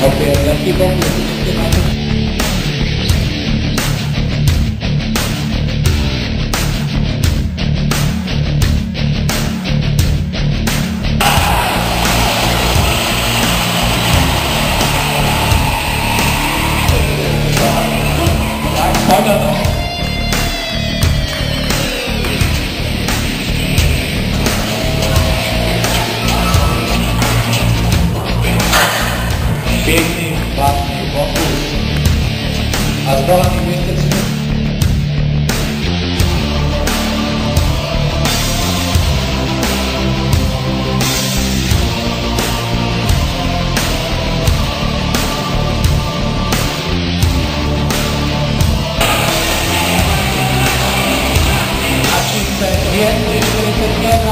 Oke, ganti dong. Roland Wilkinson. Bien, bien,